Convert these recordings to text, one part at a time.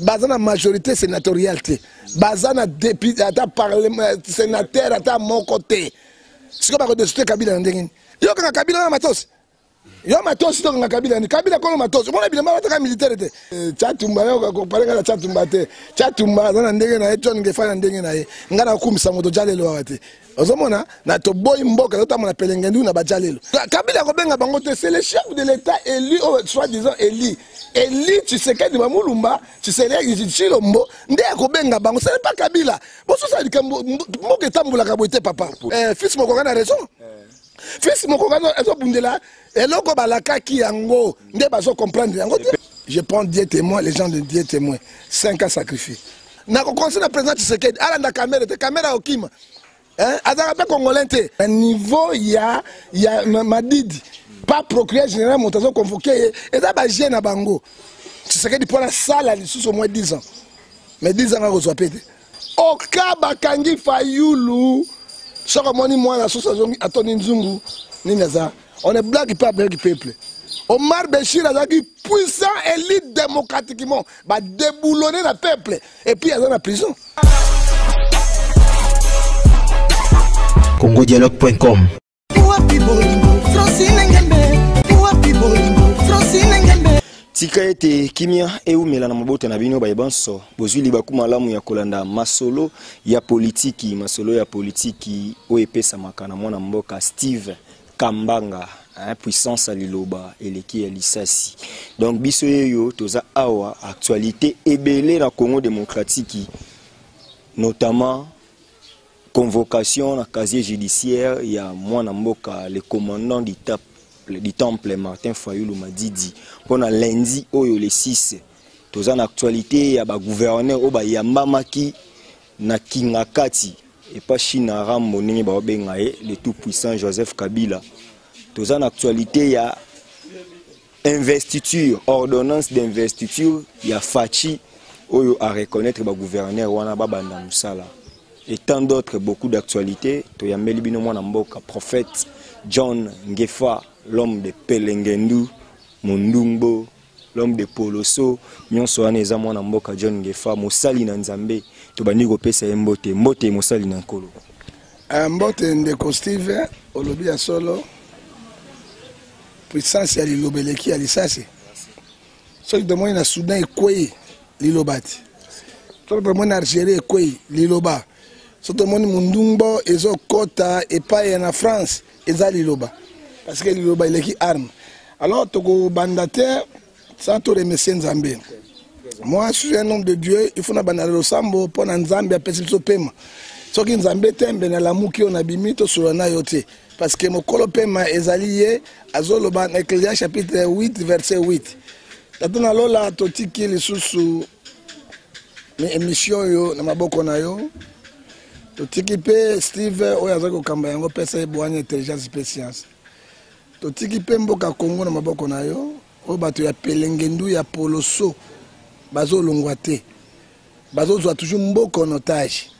baza na majorité sénatoriale te baza na député ata parlement sénateur ata moko te sikoyo bakodesute kabila na ndenge nini yo kaka kabila na matosi yo matosi to kanga kabila ni kabila kolo matosi omona bilamba bataka militaire te eh, chatumba yo kopalenga na chatumba te chatumba aza na ndenge na ye john ngefa na ndenge na ye ngai nakumisa moto jalelo awa te ozomona na toboyi mboka ezotamba na pelengendu na bajalelo kabila akobenga bango te c'est le chef de l'état élu oyo soit disant élu élu tshisekedi bamulumba tshilombo nde akobenga bango ce n'est pas kabila bososala likambo mboka etambolaka boye te papa eh, fils mokoka na raison eh. fils mokoko azobundela eloko balakaki yango nde bazo comprendre yango te je prends dieu témoin les gens de dieu témoin 5 ans sacrifié nakokonse na président tshisekedi alanda kamere te kamere aokima azalaka mpe congolais te na niveau ya, ya madidi pas procureur général moto azo convoke ye eza baje na bango tshisekedi mpo nasala lisusu au moins 10 ans mais 10 ans akozwa mpe te oka bakangi fayulu soki omoni mwana susu azongi atoni nzungu nini aza on est black mpe abelgi peuple omar beshir azalaki puissant élite démocratiquement badeboulone na peuple epuis aza na prison congodialogue.com tika ete kimia eumela na mabota na bino baye banso bozwi libaku malamu ya kolanda masolo ya politiki masolo ya politiki oyo epesamaka na mwana mboka steve kambanga hein, puissance ya liloba eleki ya lisasi donc biso yeyo toza awa actualité ebele na congo demokratiki notamment Convocation na casier judiciaire ya mwana mboka le commandant du temple, du temple Martin Fayulu Madidi mpo na lundi oyo le 6 toza na actualité ya ba gouverneur oyo bayambamaki na Kingakati epa Shina Rambo ndenge baobenga ye le tout puissant Joseph Kabila toza na actualité ya Investiture, ordonnance d'investiture ya Fatshi oyo a reconnaître ba gouverneur wana ba banda musala et tant d'autres beaucoup d'actualités toyambeli bino mwana mboka prophète John Ngefa l'homme de Pelengendu Mundungbo l'homme de Poloso nyonso wana eza mwana mboka John Ngefa mosali na Nzambe tobandi kopesa ye mbote mbote mosali na nkolo Eh, mbote ndeko steve olobi ya solo puissance ya liloba eleki ya lisasi soki tomoni na soudan ekwei liloba ti soki tomoni na algerie ekwei liloba soki tomoni mondumbo ezokɔta epai na france eza liloba parce que liloba eleki arme alors tokobanda te sans to remercier nzambe moi suis un homme de dieu il faut na banda na losambo mpo na nzambe apesi biso pema soki nzambe te mbe nalamuki oyo nabimi tosolola na yo te parce que mokolo pema ezali ye azoloba na ecclesia chapitre 8 verset 8 tata na lola totiki lisusu émission oyo na maboko na yo totiki mpe steve oyo azali kokamba yango pesa ye bwanya intelligence mpe science Totiki mpe mboka Congo na maboko na yo oyo bato ya pelengendu ya poloso bazolongwa te bazozwa toujours mboka en otage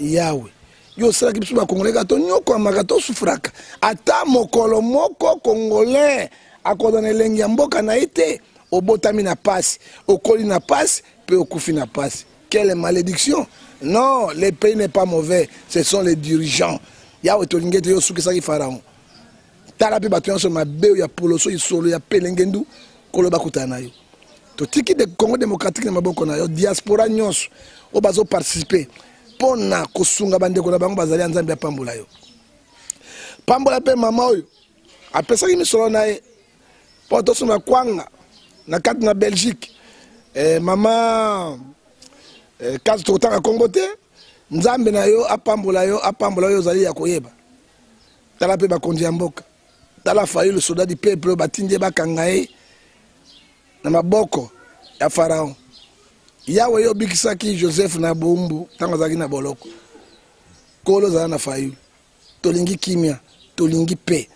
yawe yo osalaki biso bakongolais kaka tonyokwamaka tosufraka ata mokolo moko congolais akozala na elengi ya mboka na ye te obotami na pasi okoli na pasi mpe okufi na pasi quelle malédiction non le pays n'est pas mauvais ce sont les dirigeants yawe tolingi ete yo osukisaki pharaon tala mpe bato nyonso mabe oyo ya poloso isolo ya pelengendu koloba kutana na yo totiki de congo démocratique na maboko na yo diaspora nyonso oyo bazoparticipe mpo na kosunga bandeko na bango bazali ya nzambe apambola yo pambola mpe mama oyo apesaki misolo na ye mpo tosomba kwanga na kati na belgique eh, mama eh, kasi tokotanga nkombo te nzambe na yo apambola yo apambola yo ozali ya koyeba tala mpe bakonzi ya mboka tala fayulu soda du peuple oyo batindi ye bakanga ye na maboko ya faraon yawe ye obikisaki joseph na boumbu ntango azalaki na boloko kolo ozala na fayulu tolingi kimia tolingi mpe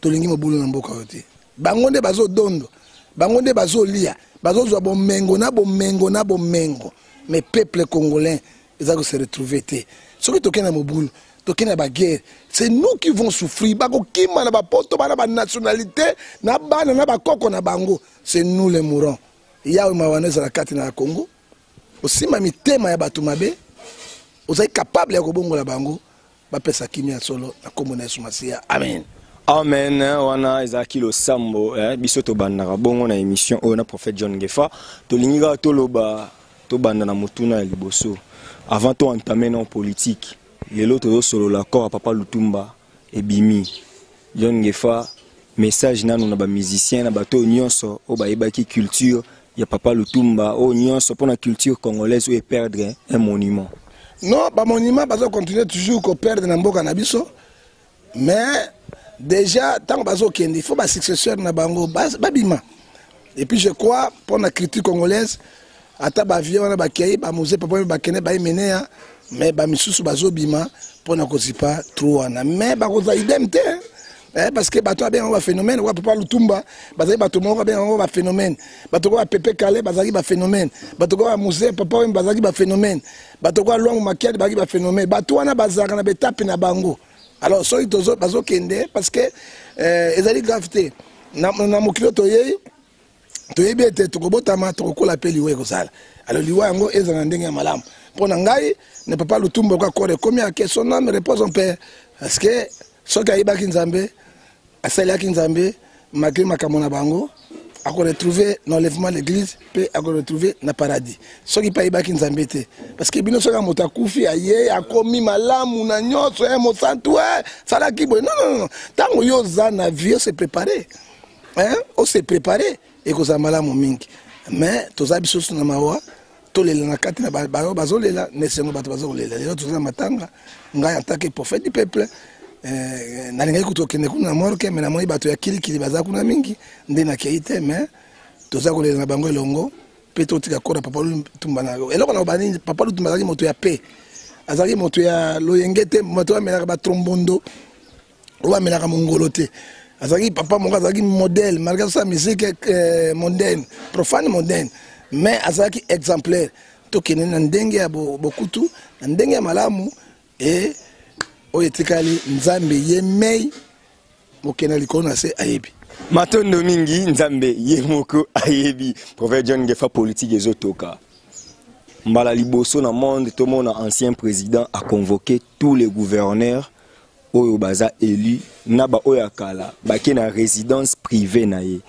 tolingi mobulu na mboka oyo te bango nde bazodondo bango nde bazolia bazozwa bomengo na bomengo na bomengo mais peuple congolais eza ko se retrouver te soki tokei na mobulu tokei na baguerre c'est nous qui vont souffrir bakokima na bapoto bana banationalité na bana na bakoko na bango c'est nous le mourant yawe mawana ezala kati na congo osimba mitema ya bato mabe ozali capable ya kobongola bango bapesa kimia ya solo na nkombo na yesu masiya amen amen eh, wana ezalaki losambo eh, biso tobandaka bongo na émission oyo na prophète john ngefa tolingi kaka toloba tobanda na motuna ya liboso avant toentame na politique lelo tozosolola corps ya papa lutumba ebimi John Ngefa message nanu na ba musiciens na bato nyonso oyo bayebaki culture ya papa Lutumba oyo nyonso pona culture congolaise oyo perdre un monument. Non, ba monument bazo continuer toujours ko perdre na mboka na biso mais déjà ntango bazokende il faut basuccesseur na bango babima et puis je crois mpo na critique congolaise ata ba vieux wana bakei ba mose papa mpe bakende baye meneya me bamisusu bazobima mpo na kozipa trou wana me bakozwa idem te eh, parce que bato abenga yango baphénomène oka papa lutumba bazali bato moko abenga yango baphénomène bato koka pepe kale bazalaki baphénomène bato koka muse papa oyo bazalaki baphénomène bato koka lwangu makiadi bazalaki baphénomène bato wana bazalaka na betape na bango alors soki bazokende parce que eh, ezali grave te na, na mokili oyo toyei toyebi ete tokobotama tokokola mpe liwa ekozala alo liwa yango ezala na ndenge ya malamu mpo na ngai na papa lutumba oka kore ekomi ake son ame repose en paix parce que soki ayebaki nzambe asalelaki nzambe malgré makambo na bango akoretrouve na enlèvement l'église mpe akoretrouve na paradis soki mpe ayebaki nzambe te parce que bino soki moto akufi aye akomi malamu na nyonso e mosantu e salaki boye non non non ntango yo oza na vie se préparer hein on se préparer ekozala malamu mingi mais toza biso susu na mawa tolela na kati na bayo bazolela na esengo bato bazokolela lelo toza na matanga ngai antake prophète du peuple eh, nalingaki kutu kokende kuna na morke me namoni bato ya kilikili baza kuna mingi nde nakei te me toza kolela na bango elongo mpe totika kora papa lutumba na eloko na obani papa lutumba azalaki moto ya pe azalaki moto ya loyenge te moto amelaka batrombondo oyo amelaka mongolo te azalaki papa moko azalaki modèle malgré asala musique euh, mondaine profane mondaine mais azalaki exemplaire tokende na ndenge ya bokutu na ndenge ya malamu e oyo etikali nzambe ye mei mokenda likolo na se ayebi matondo mingi nzambe ye moko ayebi prophète john ngefa politique ezotoka mbala liboso na monde tomona ancien président aconvoqué tous les gouverneurs oyo baza élu na ba oyo akala bake na résidence privée na ye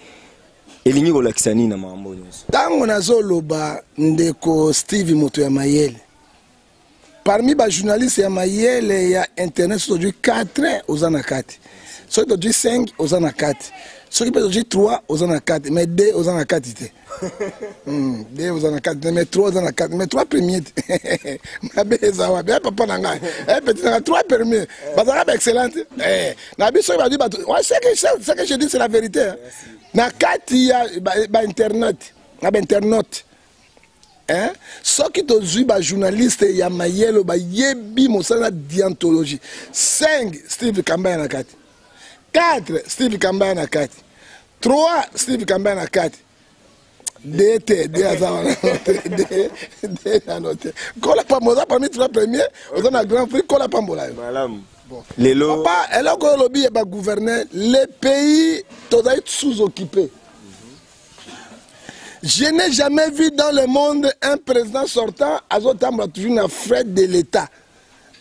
elingi kolakisa nini na makambo nyonso ntango nazoloba ndeko steve moto ya mayele parmi bajournaliste ya mayele ya internet soki tozwi 4 oza na kati soki tozwi 5 oza na kati soki mpe tozwi 3 oza na kati mais 2 oza na kati te Hmm, de oza na kati mais trois oza na kati mais trois premier te mabe eza wapi eh, papa na ngai eh, petit na ngai trois premier bazalaka baexcellent te eh, na biso badi bato ce que je dis c'est la vérité na kati ya bainternet na bainternet hein? soki tozwi bajournaliste ya mayelo bayebi mosala na diantologie 5 steve kambaya na kati 4 steve kambaya na kati 3 steve kambaya na kati de te de aza wana de de nano te kola pambo oza parmi trois premier oza na grand prix kola pambola yo malamu lelo papa eloko oyo olobi ya bagouverneur le pays tozali sous occupé je n'ai jamais vu dans le monde un président sortant azotambola toujours na frais de l'état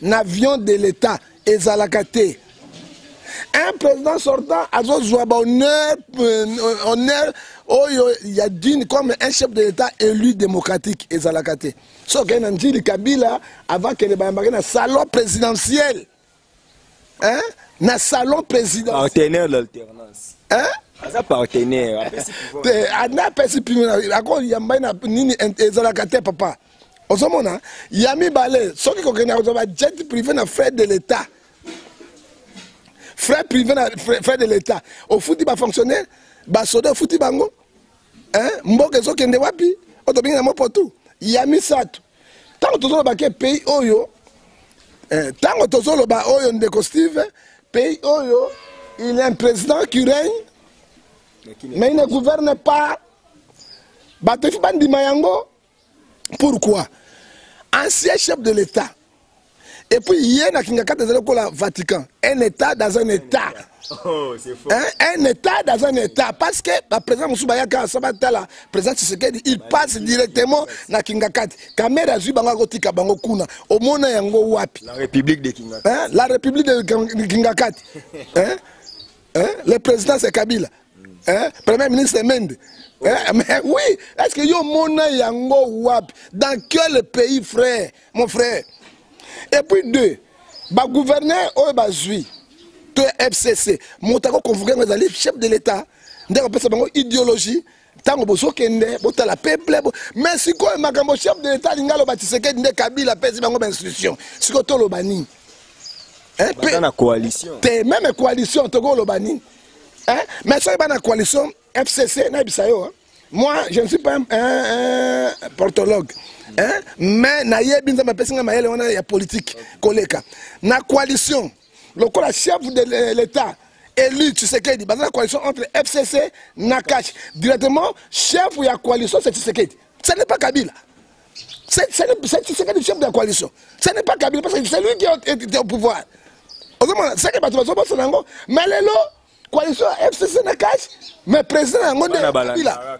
n'avion de l'etat ezalaka te un président sortant azozwa bahonneur euh, honneur oyo ya dine comme un chef de l'état élu démocratique ezalaka te soki okei na njili kabila avakele bayambaki na salon présidentiel hein? na salon présidentiel hein? aza partenaire te ana apesi pimi akoyamba ye na nini ezalaka te papa ozomona ya mibale soki kokenda kozwa ba jet privé na frais de l'état frais privé na frais de l'état ofuti bafonctionnaire basoda ofuti bango mboka ezokende wapi oyo tobengi na mopotu ya misato ntango tozoloba ke pays oyo eh, ntango tozoloba oyo ndeko steve pays oyo il est un président qui règne mais il ne gouverne pas bato efi bandima yango pourquoi ancien chef de l'état et puis ye na kingakati ezali lokola vatican un état dans un état Oh, hein? Un État dans un État. Parce que la présidente Moussoubayaka, Sabatala, président Tshisekedi, il passe directement na Kingakati. Kamera azui bango akotika bango kuna. Omona yango wapi. La République de Kingakati. Hein? La République de Kingakati. hein? Hein? Le président c'est Kabila. Hein? Premier ministre Mende oui. Eh, mais oui, est-ce que yo mona yango wapi Dans quel pays frère Mon frère. Et puis deux, ba gouverneur oyo bazui to FCC, moto ako convoquer ngo ezali chef de l'État, nde kopesa bango idéologie ntango bozokende botala peuple bo... mais sikoyo makambo chef de l'État alingi aloba Tshisekedi nde Kabila apesi bango bainstitution sikoyo toloba nini? Hein, pe... na coalition te meme coalition tokoloba nini? Hein? Mais ça, la coalition FCC, hein? moi, je ne suis pas un, un, un portologue. Hein? Mais naye binza mapesinga mayele wana ya politique koleka. Na coalition, le chef de l'État élu Tshisekedi, dans la coalition entre FCC Nakash, directement chef de la coalition c'est Tshisekedi. Ce n'est pas Kabila. C'est Tshisekedi chef de la coalition. Ce n'est pas Kabila parce que c'est lui qui est au pouvoir. ozomona seke bato bazobosana yango me lelo coalition fcc na cash mais président na yango nde kabila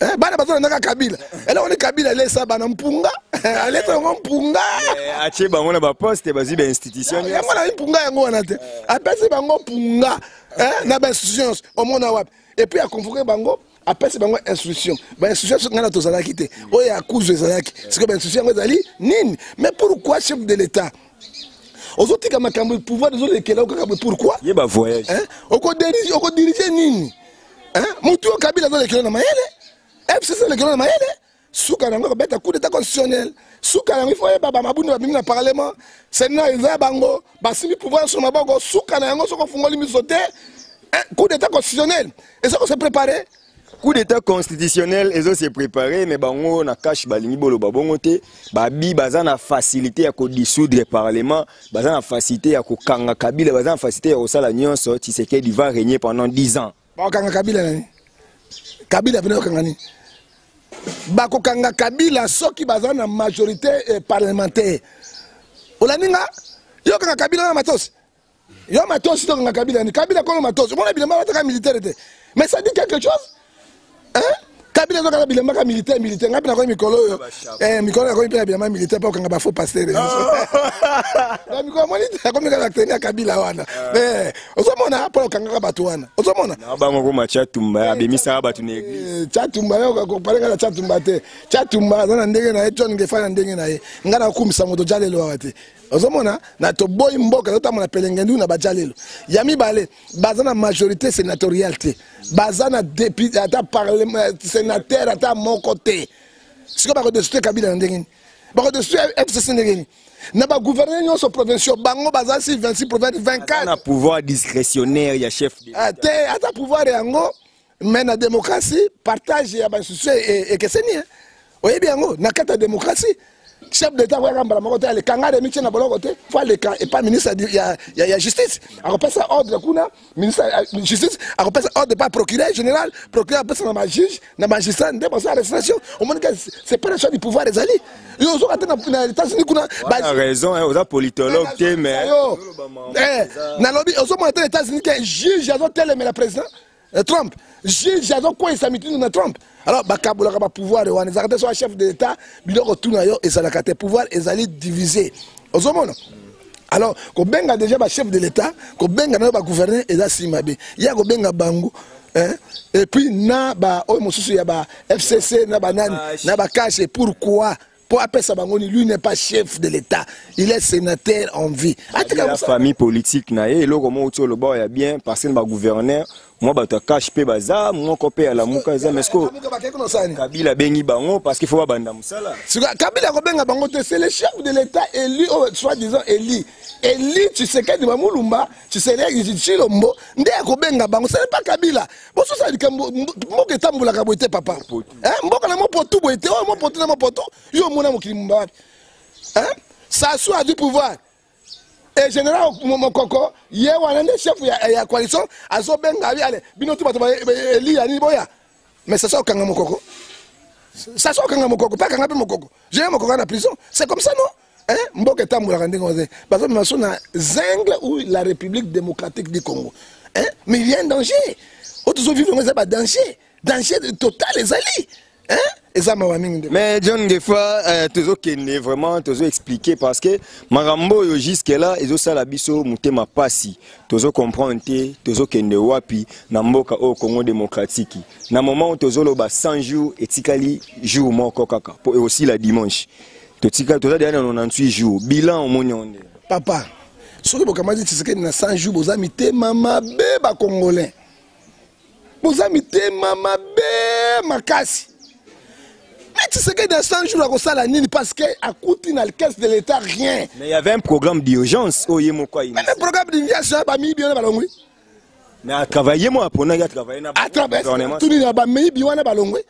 eh, bana bazolandaka kabila eloko nde kabila alesa bana mpunga alesa yango mpunga eh, atie bango na baposte bazwi bainstitution yango na mpunga yango wana te apesi bango mpunga eh, na bainstitution nyonso omona wapi epuis aconvoke bango apesi bango instruction ba instruction soki ngai na tozalaki te oyo ya kuzu ezalaki sikoyo ba instruction yango ezali nini mais pourquoi chef de l'état ozotika makambo pouvoir ezolekela yo kaka pourquoi ye ba voyage okodirige okodirige nini motu oyo kabila azolekela na mayele fcc olekela na mayele suka na yango ekobeta coup d'état constitutionnel suka na yango ifo oyeba bamabuni babimi na parlement sena eza ya bango basimbi pouvoir nyonso na maboko suka na yango soki ofungoli miso te eh, coup d'état constitutionnel eza kose préparer coup d'état constitutionnel ezo se préparer mais bango na cash balingi boloba bongo te babi baza na facilité ya kodissoudre parlement baza na facilité ya kokanga kabila baza na facilité ya kosala nyonso tshisekedi va régner pendant 10 ans bakokanga kabila nani kabila pene bakanga nini bakokanga kabila soki baza na majorité eh, parlementaire olandi nga yo okanga kabila na matosi yo matosi tokanga kabila ni kabila kolo matosi omona bilamba bataka militaire te mais ça dit quelque chose eh? kabila ezoka na bilamba ka militaire militaire ngai mpe nakomi mikolo oyo eh, mikolo nakomi mpe na bilamba militaire mpo okanga bafaux pastere na ah. mikolo amoni akomi kaka teni ya kabila wana ah. eh, ozomona mpo okangaka bato wana ozomona bango koma chatumba eh, abemisaka bato na eglise chatumba kopaleka na chatumba te chatumba aza na ndenge na ye john ngefa na ndenge na ye ngai nakumisa moto jalelo awa te ozomona na toboyi mboka totambola pelengendu na bajalelo ya mibale baza na majorité sénatoriale te baza na député ata euh, sénateur ata moko te sikoyo bakodesute kabila na ndenge nini bakodesute fcc ndenge nini na bagouverneur nyonso provinciaux bango baza si 26 province 24 pouvoir discrétionnaire ya chef ah, te ata pouvoir yango mais na démocratie partage ya bainstitution e, e, ekeseni e, oyebi yango na kati ya démocratie chef d'état akoyaka mbala moko te aleka ngai de mitie na boloko te fo aleka epa ministre ya, ya, ya justice akopesa ordre kuna ministre ya justice akopesa ordre epa procureur général procureur apesa na bajuge na magistrat nde bosa arrestation omoni ke séparation du pouvoir ezali yo ozoka te na états-unis kuna raison oza politologue eh, te mais eh, nalobi ozomona te na états-unis ke juge azotelemela président Eh, Trump juge azokweyisa mitindo na Trump alors bakabolaka bapouvoir wana ezalaka te soki chef de l'etat biloko tuna yo ezalaka te pouvoir ezali divise ozomona alors kobenga déjà bachef de l'état kobenga na yo bagouverneur eza si mabe ye akobenga bango Hein? Et puis na ba oyo mosusu ya ba FCC na ba nani na ba cache pourquoi po apesa bango ni lui n'est pas chef de l'état il est sénateur en vie atika la famille politique na ye eloko moko ti oloba ya bien parce que ba gouverneur mwa bato ya cash mpe baza moko mpe ya lamuka eza mais siko kabila abengi bango parce qu'il faut babanda mosala sika kabila akobenga bango te c'est le chef de l'état élu oyo oh, soit disant élu élu tshisekedi bamulumba tshisekedi tshilombo nde akobenga bango ce n'est pas kabila bososala likambo mboka etambolaka boye te papa eh, mboka na mopotu boye te oyo oh, mopotu na mopotu yo omona mokili momba wapi eh, sasu adi pouvoir e général mokoko ye wana nde chef ya coalition azobenga ye ale bino tu bato eliya nini boya mais sasu akokanga mokoko sasu akokanga mokoko mpe akanga mpe mokoko général mokoko na prison c'est comme ça non Eh, mboka etambolaka ndenge wana te bazomema biso na zingle ou la république démocratique du congo eh, mais il y a un danger oyo tozovivre yango eza badanger danger total ezali eh? eza mawa mingi nde mais john ngefa eh, tozokende vraiment tozo expliquer parce que makambo oyo jusque là ezosala biso motema mpasi tozo comprendre te tozokende wapi na mboka oyo congo démocratique na moment oyo tozoloba 100 jours etikali jour moko kaka mpo ekosila dimanche totika toza deya na 98 jours bilan omoni yango nde papa soki bokamati tshisekedi na 100 jours boza mitema mabe bacongolais boza mitema mabe makasi mais tshisekedi na 100 jours akosala nini parce que akuti na caisse de l'état rien mais il y avait un programme d'urgence oyo ye moko ayi mais le programme d'urgence oyo bamiyibi wana balongwi mais atravaille mo aponaki atravaille na atravaille tuni na bameyibi wana balongwi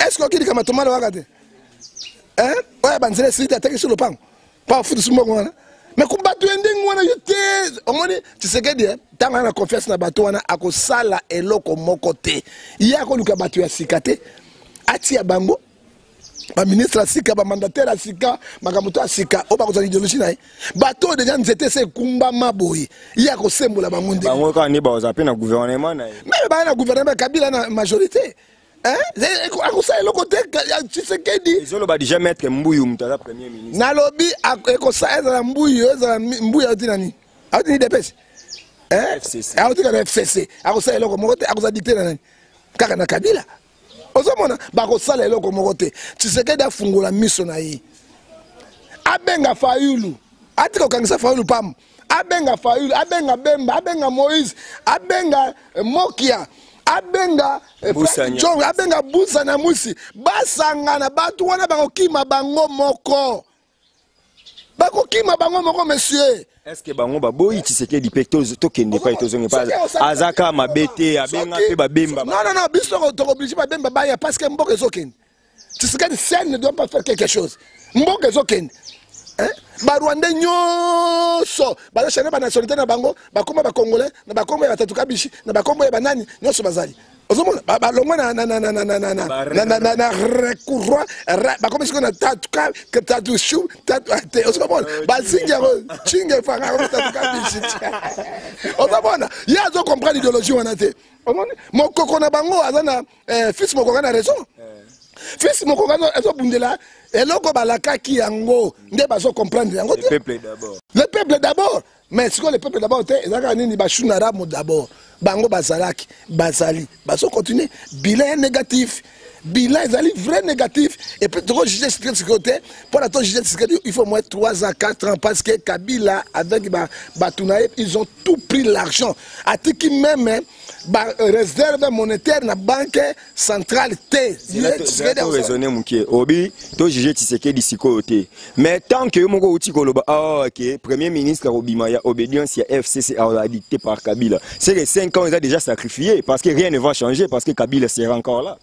est ce que okilika matomala waka te eh? oyo banzela esili te ateki so lopango mpo afuti so mbongo wana me ko bato ya ndenge wana yo te omoni tshisekedi eh? ntango aya na confiance na bato wana akosala eloko moko te ye akoluka bato ya sika te atia bango baministre ya sika bamandataire ya sika makambo to ya sika oyo bakozala ideologie na ye bato oyo deja nzete se ekumbama boye ye akosembola bango ndebango kaka nde baoza mpe na gouvernement na ye meme baya na gouvernement kabila na majorité akosala eloko te tshisekedi ezoloba deja maître mbuyu moto aza premier ministre nalobi ekosala ezala mbuyu ezala mbuyu auti na nini auti ni depese auti na fcc akosala eloko moko te akozala dicte na nani kaka na kabila ozomona bakosala eloko moko te tshisekedi afungola miso na ye abenga fayulu atika kokangisa fayulu pamba abenga fayulu abenga bemba abenga moïse abenga eh, mokia abenga eh, jong abenga busa na mwisi basangana bato wana bakokima bango moko bakokima bango moko monsieur eske bango baboyi tshisekedi mpe tokende epai tozonga epai azaka mabe te abenga mpe babemba non non non biso tokoblige babemba baya parce que mboka ezokende Tshisekedi seul ne doit pas faire quelque chose. Mboka ezokende. Hein? Ba Rwandais nyonso bazo changer ba nationalité na bango, bakoma ba Congolais, na bakoma ya batatu kabishi, na bakoma ya banani, nyonso bazali. ozomona balongwe na recouroi bakomi sikoyo na tatu shu te ozomona bazingi yango cinge fanga tatukabishi ozomona ye azo comprendre ideologie wana te mokoko na bango aza na eh, fils mokoka na raison eh. fils mokoka azobundela eloko balakaki yango nde bazo comprendre yango te le peuple d'abord mais sikoyo le peuple d'abord te ezalaka nini bashunaramo d'abord bango bazalaki bazali bazo continue bilan ya négatif bilan ezali vrai négatif et puis toko juge secret sikoyo te mpo na to juge secret il faut moins 3 ans 4 ans parce que kabila avec bato na ye ils ont tout pris l'argent atiki meme ba réserve monétaire na banque centrale te raisonne moke obi to juge tisekedi sikoyo te mais tant que yo moko outi koloba awa ah, ke premier ministre akobima ya obédience ya fcc adicté par kabila c'est que 5 ans eza déjà sacrifié parce que rien ne va changer parce que kabila sera encore là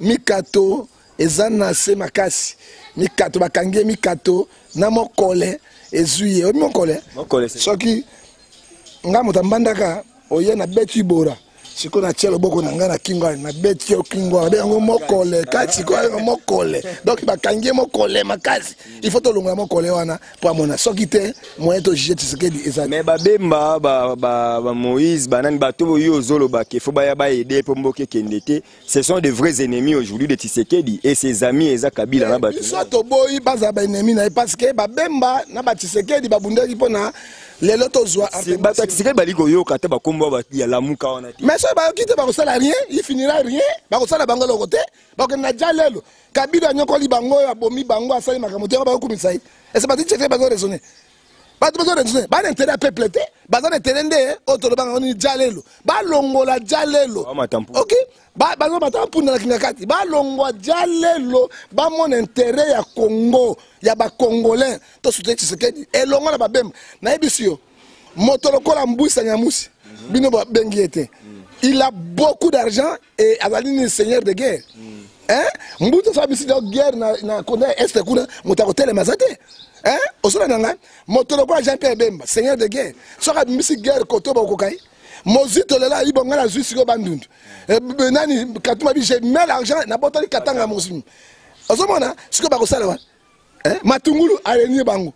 mikato eza na se makasi mikato bakangi ye mikato na mokole ezwi ye oyebi mokole soki ngai moto ambandaka oye na beti bora sikoyo natya loboko na ngai na kingo nabeti yo kingo abe yango mokole kati sikoyo yango mokole donk bakangi ye mokole makasi il faut tolongola mokole wana mpo amona soki te moyen tojuge tisekedi eza mais babemba bamoïse banani bato boyo ozolobaka ifo baya baede mpo mboka ekende te Ce sont des vrais ennemis aujourd'hui de Tshisekedi et ses amis eza Kabila eh, na batu. Biso toboyi baza ba ennemis na parce que ba Bemba na ba Tshisekedi ba bundaki pona lelo tozwa bato ya Tshisekedi bali koyoka ata bakombo ba ya lamuka wana te. Mais soki bayoki te bakosala rien, il finira rien, bakosala bango eloko te, bakokende na ja lelo. Kabila anyokoli bango oyo abomi bango asali makambo te yango bakokumisa ye. Ese bati Tshisekedi bazo raisonner. bato bazo refuser ba intérêt ya peuple te baza na intérêt nde oyo tolobanga nini jalelo balongola jalelo ok bazo mata mpunda na kingakati balongwa jalelo bamona intérêt ya congo ya bacongolais to soutien tshisekedi elongo na babemba nayebisi yo moto lokola mbwisa nyamusi bino babengi ye te il a beaucoup d'argent et azali ni seigneur de guerre mm. eh? mbuta oza misili ya guerre na, na konda ya este kuna moto akotelema aza te eh? osola na ngai moto lokola jean pierre bemba seigneur de guerre soki abimisi guerre koto bakokoka ye mozwi tolela ayi bonga nazwi sikoyo bandundu eh, nani katuma bije mel argent nabotoli katanga mozwi ozomona sikoyo bakosala wana eh, matungulu arenie bango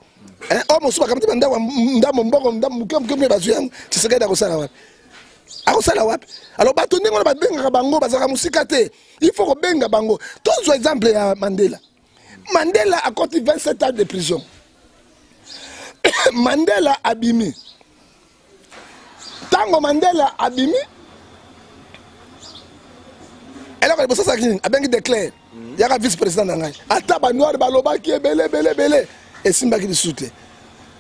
eh, oyo oh, mosusu bakamati bandako ndambo mbongo ndambo moke moke mpe bazwi yango tisekedi akosala wapi akosala wapi alors bato ndenge wana babengaka bango bazalaka mosika te il faut kobenga bango tozwa exemple ya mandela mandela akoti 27 ans de prison mandela abimi ntango mandela abimi eloko liboso asalaki nini abengi declare hmm. yaka vice président na ngai ata banoire balobaki ebele ebele ebele esimbaki lisusu te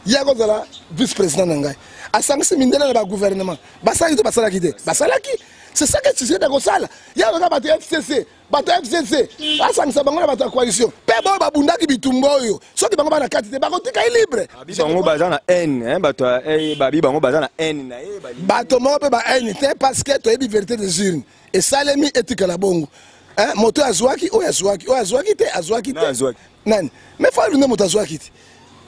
ye akozala vice président na ngai asangisi mindele na bagouvernement basalaki te basalaki te basalaki c'est ça que tshisekedi akosala ye akoka bato ya fcc bato ya fcc asangisa bango na bato ya coalition mpe baoyo babundaki bitumba oyo soki bango bana kati te bakotika ye libre bango baza na haine bato eh, babi bango baza na haine na ye bato moko mpe ba haine te parce que toyebi verité des urnes esalemi etikala bongo moto oyo azwaki oyo azwaki oyo azwaki te azwaki te nani mais fayulu nde moto azwaki te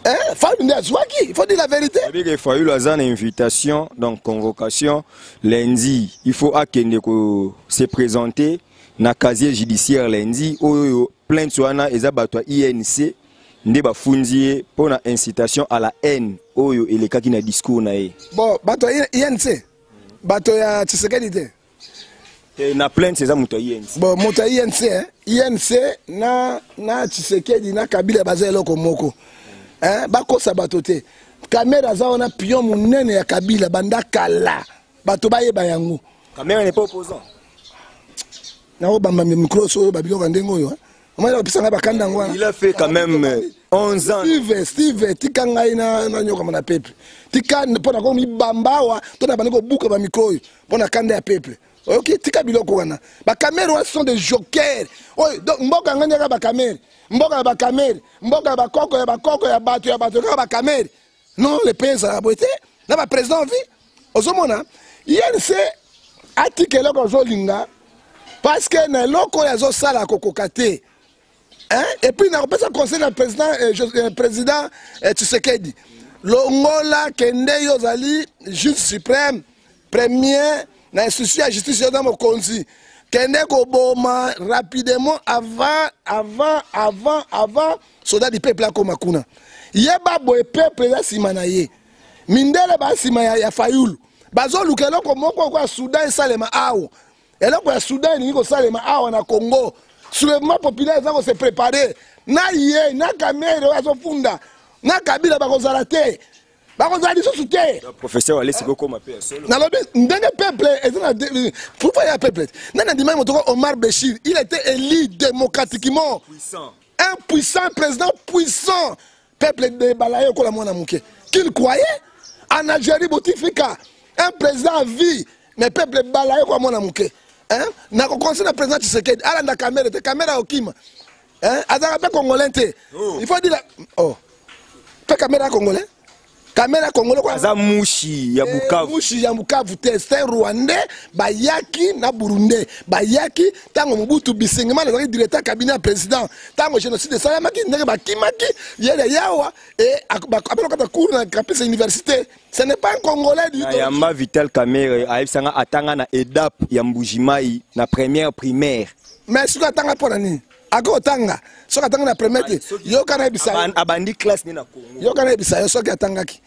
Eh, Fayulu nde azwaki, il faut dire la vérité. Cest que Fayulu aza na invitation, donc convocation lundi, il faut akende ko se présenter na casier judiciaire lundi oyo plainte wana eza bato ya INC nde bafundi ye mpo na incitation à la haine oyo elekaki na discours na ye. Bon, bato ya INC, bato ya Tshisekedi te. Eh, na plainte eza moto ya inc bon moto ya inc eh? inc na, na tshisekedi na kabila baza eloko moko eh? bakosa bato te kamere aza wana pion monene ya kabila banda kala bato bayeba yango kamere n'est pas opposant nakobamba mikro so oyo babiloko ya ndenge oyo eh? omoni bapesa ngai bakanda yango wana il a fait quand même 11 ans steve steve tika ngai na na nyokama na peuple tika mpo na komibamba awa to na bandi kobuka bamikro oyo mpo na kanda ya peuple oyoki tika biloko wana bakamere wana sont des jokere oyo donc mboka yango nyaka bakamere mboka ya bakamere mboka ya bakoko ya bakoko ya bato ya bato kaka bakamere non le pays ezalaka boye te na ba président vie ozomona inc atika eloko azolinga parce que na eloko oyo azosala akokoka te hein? et puis nakopesa conseil na président eh, je, eh, président eh, tshisekedi longola kende yo ozali juge suprême premier na institution ya justice yo na mokonzi kende koboma rapidement avant avant avant avant soda du peuple akoma kuna yeba boye peuple eza nsima na ye mindele ba nsima ya, ya fayulu bazoluka eloko moko okoya soudan esalema awa eloko ya soudan elingi kosalema awa na congo soulèvement populaire eza kose prépare na ye na kamere oyo azofunda na kabila bakozala te bakozala lisusu te nalobi ndenge peuple eza na pouvoir ya peuple nani andimaki moto ko omar beshir il était élu démocratiquement un puissant président puissant peuple debala ye okola mwana moke qu'il croyait en algérie botifika un président à vie mais peuple ebala ye okola mwana moke nakokonse na président tshisekedi alanda kamere te kamere akokima azalaka mpe congolais te oh. il faut dire oh. mpe kamere ya congolais Kamera Kongolo kwa aza mushi ya eh, Bukavu. Mushi ya Bukavu te, c'est Rwandais bayaki na Burundais. Bayaki tango Mobutu Bisengimana na azalaki directeur cabinet ya président. Tango génocide esalamaki ndenge bakimaki yele yawa et abelo kata cours na Kapisa université. Ce n'est pas un Congolais du tout. Yamba Vital Kamerhe ayebisanga atanga na EDAP ya Mbujimayi na première primaire. Mais sikoyo atanga mpo na nini? akotanga soki atanga na premier te yoka nayebisa abandi classe ni na congo yoka nayebisa yo soki atangaki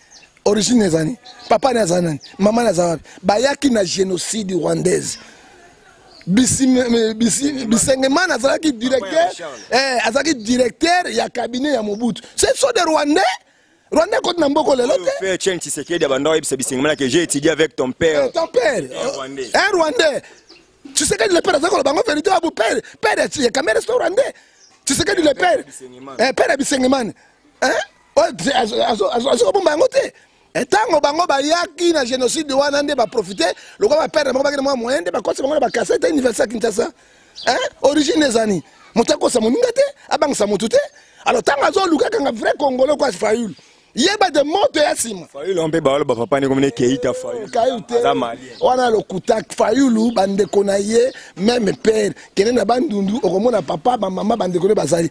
origine ezani papa ni aza nani mama ni aza wapi bayaki na génocide rwandaise bisengemana azalaki directeur eh, azalaki directeur ya cabinet ya mobutu ce sont des rwandais rwanda ekoti na mboko lelo te chen tshisekedi abanda oyebisa bisengemanake j'ai étudié avec ton père eh, ton père un rwandais Tshisekedi le père aza koloba ngo verite ya bu père père ya Tshisekedi kamere sto rwandais Tshisekedi le père eh père ya Bisengimani eh oyo azo kobomba yango te ntango bango bayaki na génocide wana nde baprofite lokola bapere bango bakende mwa moyen nde bakotisa bango na bakasete université ya kinshasa origine ezani moto akosa moninga te abangisa motu te alors ntango azoluka kanga vrai congolo kwa fayul yeba te moto ya nsima fayulu mpe baolo bapapa ndeko mine keita fayuluwana lokuta fayulu bandeko na ye meme pere kende na bandundu okomona papa bamama bandeko ne bazali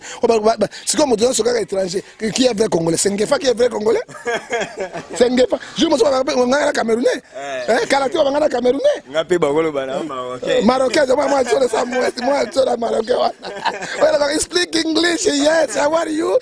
sikoyo moto nyonso kaka étranger qui est vrai congolais sengefa qui est vrai congolais sengefa jour mosusu bangana camerounais eh. Eh, kala te bangana camerounais nga mpe bakoloba na marocain marocain zoma mwa tsolo sa mwa tsolo marocain wana well speak english yes how are you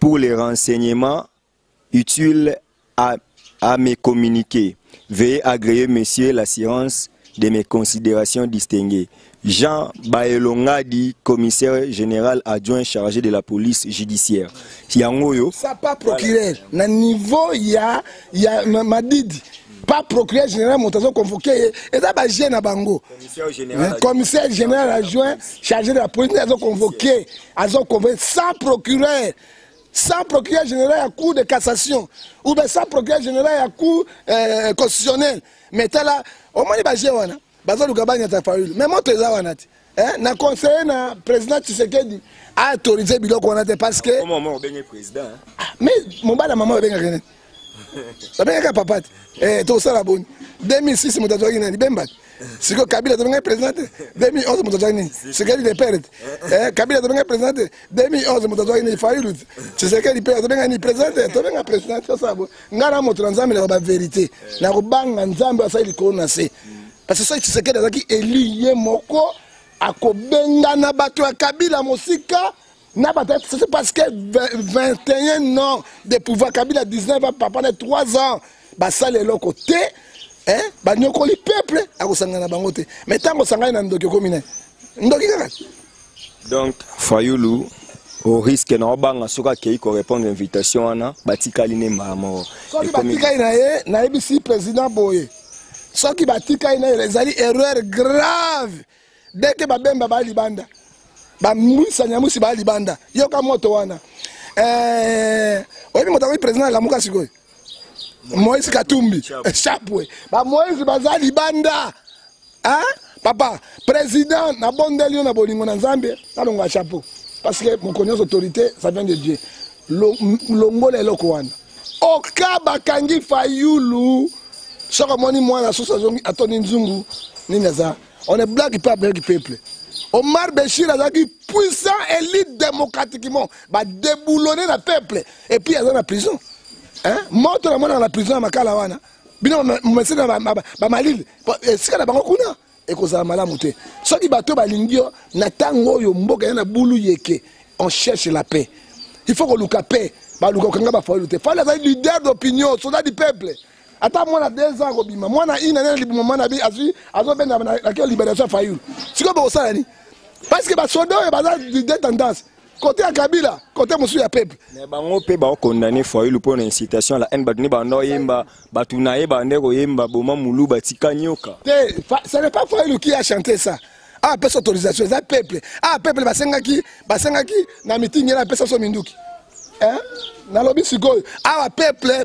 pour les renseignements utiles à, me communiquer. Veuillez agréer, monsieur, l'assurance de mes considérations distinguées. Jean Baelonga dit commissaire général adjoint chargé de la police judiciaire. Yangoyo. Ça pas procureur. Na niveau ya ya madidi. pas procureur général moto azo convoqué ye eza baje na bango commissaire général adjoint chargé de la police azo convoqué azo convoqué sans procureur sans procureur général ya cour de cassation ou bien sans procureur général ya cour euh, constitutionnel mais tala omoni baje wana bazaluka banyata fayulu me moto eza wana te eh, na conseiller na président tshisekedi aautorise biloko wana te parce que ah, mais mobala mama babengaka nani babengaka papa te eh, tokosala boni 2006 moto azwaki nani bemba te sikoyo kabila tobengaki président te 2011 moto azwaki nini tshisekedi de pere te eh, kabila tobengaki président te 2011 moto azwaki nini fayulu te tshisekedi mpe tobengaki nini président te tobenga président te osala boni ngai na moto na nzambe naloba verité nakobanga nzambe asali likolo na se parce que soki tshisekedi azalaki eli ye moko akobengana bato ya kabila mosika na bato c'est parce que 21 ans de pouvoir kabila 19 ans papa na 3 ans basala eloko te eh, banyokoli peuple akosangana bango te mais ntango osangani na ndoki okomi naye ndoki kaka donc fayulu au risque na obanga soki akei korépondre invitation wana batikali ne mbala moko soki batikali na ye nayebisi président boye soki batikali na ye ezali erreur grave deke babemba baa libanda bamwisa nyamusi baa libanda yoka moto wana eh, oyebi moto akoki président alamuka sikoyo moïse katumbi echapwe bamoïse baza libanda hein? papa président nabondeli yo na bolingo na nzambe nalongola chapeau parce que moko nyonso autorité ça vient de dieu longola eloko wana oka bakangi fayulu soki omoni mwana susu azongi atoni nzungu nini aza On ne blague pas avec peuple. Omar Béchir azalaki puissant élite démocratiquement badeboulonne na peuple et puis aza na prison hein? moto namonaka na prison ya makala wana bino momesene bamalili esika na bango kuna ekozala malamu te soki bato balingi yo na ntango oyo mboka ya na bulu yeke on cherche la paix il faut koluka paix baluka kokanga bafayulu te fali azali leader d'opinion soda du peuple ata mwana deux ans akobima mwana ina nene libuma mwana bi azwi azobenda na kio liberation ya fayulu sikoyo bokosala nini parce que basoda oyo baza de tendance kote ya kabila kote mosusu ya peuple me bango mpe baokondane fayulu mpo na incitation à la haine bato nde banda oyemba bato na ye bande koyemba boma mulu batika nyoka te ce n'est pas fayulu qui a chanté ça apesa ah, autorisation eza peuple a ah, peuple basengaki basengaki na mitingi ena apesa so minduki eh? nalobi sikoyo awa peuple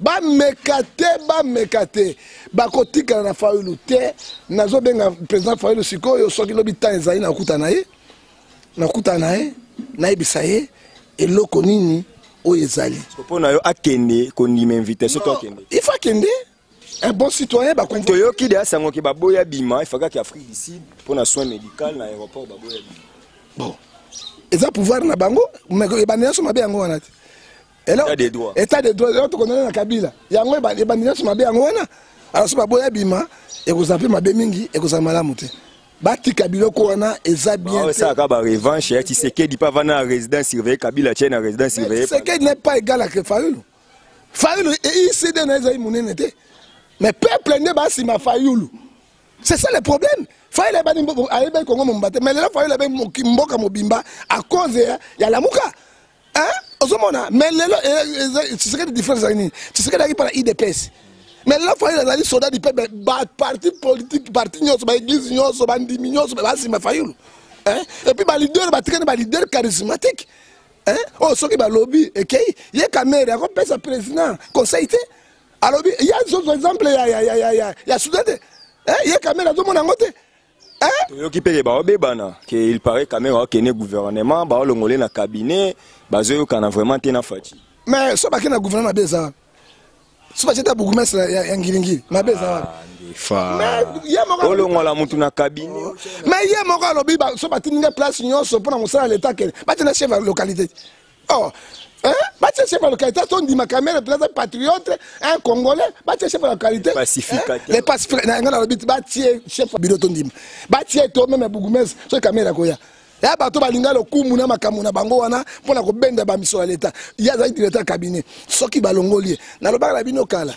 bameka te bameka te bakotikala na fayulu te nazobenga président fayulu sikoyo soki lobi temps ezali nakuta na ye nakuta na ye nayebisa ye eloko nini oyo ezali mpo na yo akende kondima invitation to akende il faut akende un bon citoyen bakonvo toyoki deya sango ke baboya bima efakaki afrique du sud mpo na soin médical na aéroport baboya bima bon eza pouvoir na bango ebanda nyonso mabe yango wana te etat de droit etat de droit eloko tokondana na kabila yango ebandi nyonso mabe yango wana alors soki baboya bima ekozala mpe mabe mingi ekozala malamu te batika biloko wana eza bien esalaka ba revanche ya tisekedi mpe avanda na résidence surveillée kabila atie na résidence surveillée tisekedi n'est pas égal ake fayulu fayulu icd na ezali monene te mais peuple nde basima fayulu c'est ça le problème fayulu ayebani ayebani kongo momba te mais lelo fayulu ayebi mboka mobimba à cause ya lamuka ozomona mais lelo tshisekedi difference ezali nini tshisekedi ayaki mpo na idps mais lelo fayulu azali soda du peuple baparti politique parti nyonso baeglise nyonso bandimi nyonso basima fayulu epuis baleader batikani baleader charismatique oyo soki balobi ekei ye kamere akopesa président conseil te alobi ya zozo exemple ya sudan te ye kamere azomona yango te Eh? toyoki mpe ke baobebana ke il paraît kamere akende gouvernement baolongole na cabinet bazoyokana vraiment te na faci mais so bakende na gouvernement mabe eza wana so batie ta bourgmestre ya ngilingili mabe eza wana ah, olongola motu na cabinet oh, mais ye moko alobi so batindi nde place nyonso mpo na mosala ya leta kende batie na chef ya localité oh eh, batie chef ya localité to ndima kamere plaza patriote un congolais batie chef ya localité le pacifique na nga na lobi batie chef ya biro to ndima batie to meme bougumese soki kamere akoya ya bato balinga lokumu na makambo na bango wana mpo na kobenda bamiso ya leta ye azali directeur ya cabinet soki balongoli ye nalobaka na bino kala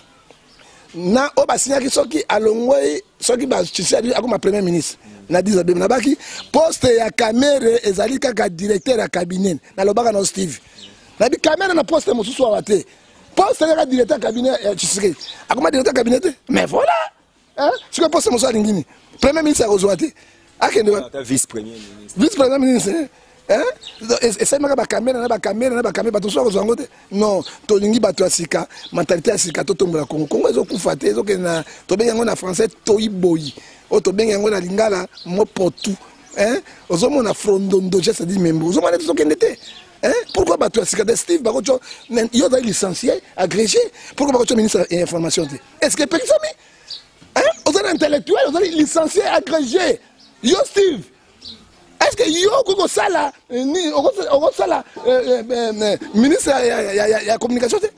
na oyo basinyaki soki alongoi soki bachisi akoma premier ministre na 10 abemi nabaki poste ya kamere ezali kaka directeur ya cabinet nalobaka na steve nabi kamere na poste mosusu awa te poste kaka directeur ya cabinet ya chisekedi akoma directeur ya cabinet te mais voilà Hein? Sikoyo poste mosusu alingi nini? Premier ministre akozwa te. Akende wapi? Ata vice premier ministre. Vice premier ministre. Hein? esalemaka bakamera na bakamera na bakamera bato mosusu akozwa yango te non tolingi bato ya sika mentalite ya sika totombola kongo kongo ezokufa te ezokende na tobengi yango na français toyi boyi oyo tobengi yango na lingala mopotu ozomona frondondo geste di membo ozomona ete tozokende te Hein? Pourquoi Batua Sikada Steve Bakocho, yo licencié, agrégé, pourquoi Bakocho ministre de l'information est ce que epekisami oza na intellectuel ozali licencie agrégé yo steve est ce que yo okoki kosala eh, okosala eh, eh, ministre ya communication te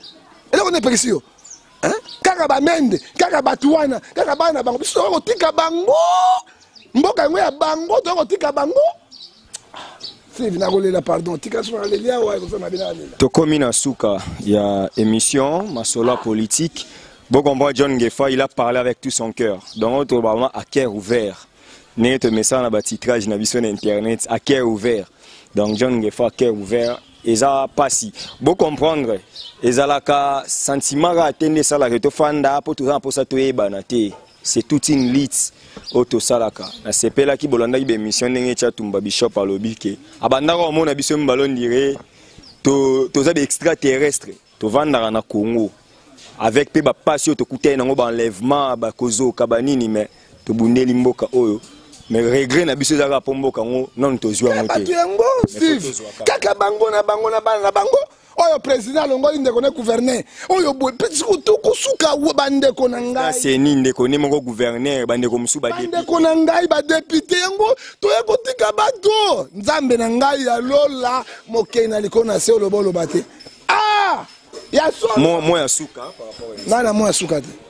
eloko nde epekisi yo kaka bamende kaka bato wana kaka bana bango biso tokoki kotika bango mboka yango ya bango tokoki kotika bango Steve nakolela pardon tika sona naleli awa ekosa mabe nalela tokomi na suka ya émission masolo ya politique bocomprend john ngefa il a parlé avec tout son cœur donc toloba vraiment à cœur ouvert ndenge tomesana na batitrage na biso na internet à cœur ouvert donc john ngefa cœur ouvert eza pasi bocomprendre ezalaka sentiment kaka te nde esalaka tofanda mpo toza na mposa toyebana te C'est toute une lutte oyo tosalaka nasepelaki bolandaki baemission ndenge chatumba bishop alobi ke abandaka omona biso mibale ondire toza to baextra terrestre tovandaka na congo avec mpe bapasi oyo tokutani nango baenlèvement bakozoka banini mais tobundeli mboka oyo mais regret na biso ezalaka mpo mboka yango nanu tozwi yango te bato yango vive kaka bango na bango na bana na bango oyo president alongoli ndeko ne gouverneur oyo boye kosuka bandeko na ngaiseni ndeko ne moko gouverneur bandeko mosusu bandeko na ngai badepute yango toye kotika bato nzambe na ngai ya lola mokei na likolo na se oloba oloba te ah! ya solo mwa ya suka ngai na mwa ya suka te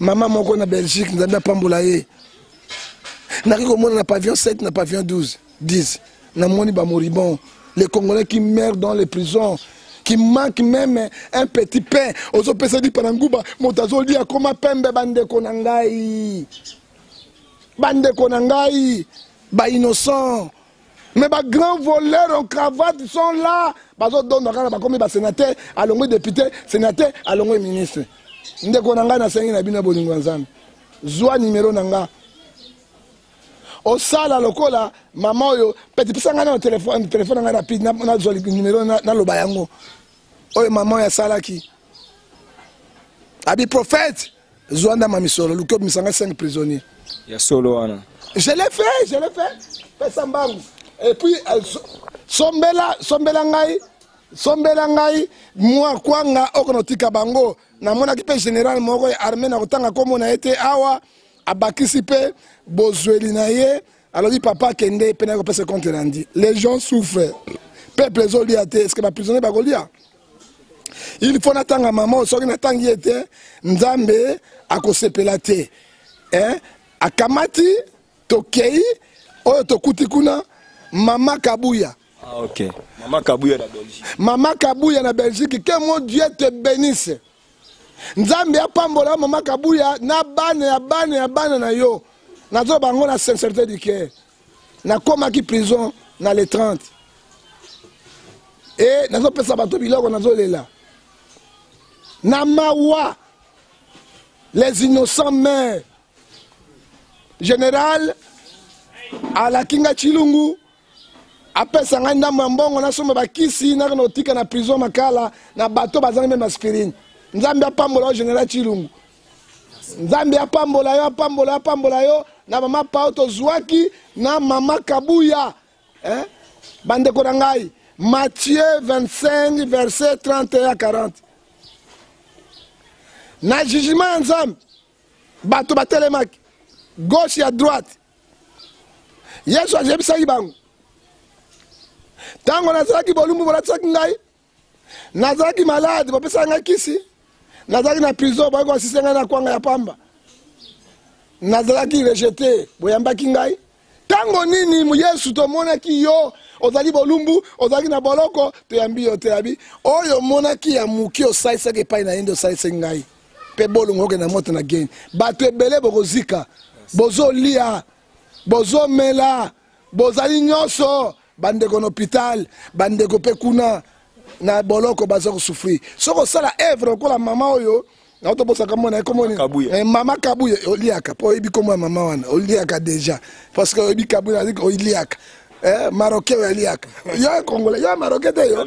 mama moko na belgique nzambe apambola ye naki komona na pavillon 7 na pavillon 12 10 namoni bamoribon les congolais qui meurent dans les prisons qui manque même un petit pain ozopesa lipa na nguba moto azolia akoma pembe bandeko na ngai bandeko na ngai bainnocent mais ba grand voleur en cravate sont là bazodondwa kaka bakomi basenateur alongwe député senateur alongwe ministre ndeko na ngai nasengi na bino ya bolingo ya nzambe zwa nimero na nga osala lokola mama oyo peti pesa ngai na telefone telefone ngai rapide nazwa nimero naloba yango oyo mama oyo asalaki abi prophète Zwa ndama misolo, luki obimisa nga 5 prisonniers. Ya solo wana. Je l'ai fait, je l'ai fait. Pesa mbangu. Et puis euh, sombela sombela ngai sombela ngai mwa kwanga okono tika bango namonaki mpe général moko ya armée na kotanga nkombo na ye te awa abakisi mpe bozweli na ye alobi papa kende mpe naye kopesa compte randi les gens souffre peuple ezolia te eske baprisonnier bakolia il faut natanga mama soki natangi ye te nzambe akosepela te eh? akamati tokei oyo tokuti kuna mama kabuya ah, okay. mama kabuya na belgique mama kabuya na belgique que mon dieu te bénisse nzambe apambola mama kabuya na bana ya bana ya bana na yo nazoba yango na sincérité du cœur nakomaki prison na le 30 e nazopesa bato biloko nazolela na mawa les innocents meurs général alaki ngai cilungu apesa ngai ndambo ya mbongo nasomba bakisi naka na otika na prison makala na bato bazangi meme aspirine nzambe apambola o général cilungu nzambe apambola yo apambola yo apambola yo na mama pao tozwaki na mama kabuya eh? bandeko na ngai matthieu 25 verset 31 40 na jugement ya nzambe bato batelemaki gauche ya droite yesu ayebisaki bango ntango nazalaki bolumbu bolatisaki ngai nazalaki malade bapesaki ngai kisi nazalaki na prison bayaki koasiste ngai na kwanga ya pamba nazalaki rejete boyambaki ngai ntango nini yesu tomonaki yo ozali bolumbu ozalaki na boloko toyambi yo toyabi oyo omonaki ya moki osalisaki epai na ye nde osalisaki ngai mpe bolongo okende na moto na geni bato ebele bokozika bozolia bozomela bozali nyonso bandeko na hopital bandeko mpe kuna na boloko baza kosufrir soki osala evre lokola mama oyo naotobosaka mona ekomoni eh, mama kabuya eh, oliaka mpo oyebi komo ya mama wana oliaka deja parce que oyebi kabuya aziki oliaka eh, maroke oyo aliaka yo ekongole yo maroke te yo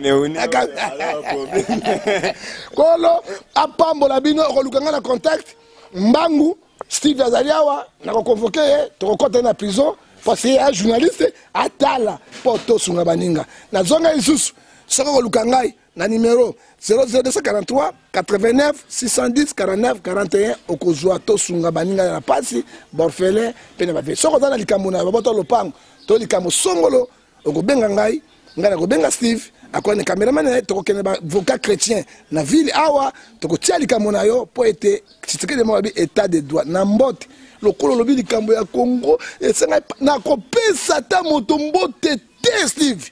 kolo apambola bino okoluka ngai na contact mbangu steve azali awa na koconvoke ye tokokɔta ye na prison parce ye ya journaliste atala mpo tosunga baninga nazonga lisusu soki okoluka ngai na numero 00243 89 610 49 41 okozwa tosunga baninga na mpasi borfelin mpe na bavie soki oza na likambo na babota lopango to likambo songolo okobenga ngai ngai nakobenga steve akoya na cameraman na ye tokokende bavocat chrétien na ville awa tokotia likambo na yo mpo ete tshisekedi moko abi état de droit na mbote lokola olobi likambo ya congo esengai nakopesa ata moto mbote te steve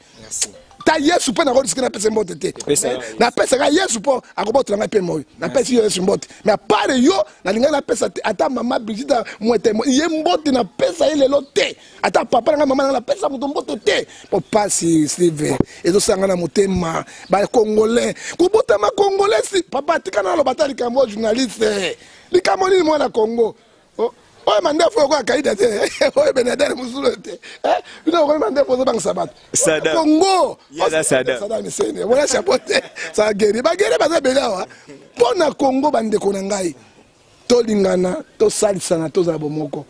ta yesu mpe nakolisiki napesa mbote te napesaka yesu mpo akobotola ngai mpe moi napesi yo yesu mbote me apare yo nalingaki napesa te ata mama brigida mwete ye mbote napesa ye lelo te ata papa na ngai mama na ngai napesa moto mbote te mpo mpasi slive ezosanga na motema bacongolais kobotama congolais si papa atika na aloba ata likambo oyo journaliste likambo nini mwana congo oh, oyo mandefu oyo akaida te oyo benadere mosusu te eh, bino okomi mandefu ozobangisa bato congo sada misene mona chapeau te sageri bageri baza ebele awa mpo na congo bandeko na ngai tolingana tosalisana tozala bomoko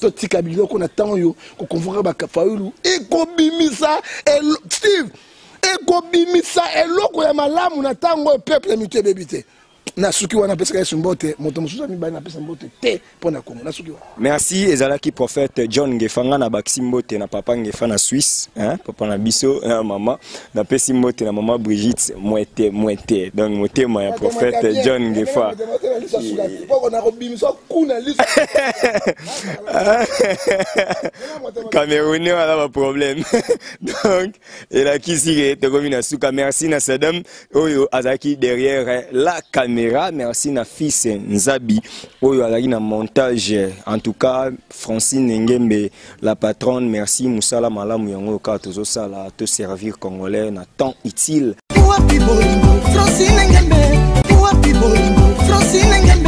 totika biloko na ntango oyo kokonvoka bakafayulu ekobimisa steve ekobimisa eloko ya malamu na ntango oyo peuple ya mitu ebebi te nasuki wana apesaka yesu mbote moto mosusu ya mibale napesa mbote te mpo na kongo nasuki wana Merci ezalaki prophète John Ngefa nga na bakisi mbote na papa Ngefa na Suisse hein papa na biso na mama na pesi mbote na mama Brigitte mwete mwete donc motema ya prophète John Ngefa Camerounais wana ba problème donc elakisi ke tokomi na suka merci na sadam oyo azalaki derrière la caméra merci na fils nzabi oyo azalaki na montage en tout cas francine ngembe la patronne merci mosala malamu yango oyo kaka tozosala toservir congolais na temps utile wapi bolingo francine ngembe wapi bolingo francine ngembe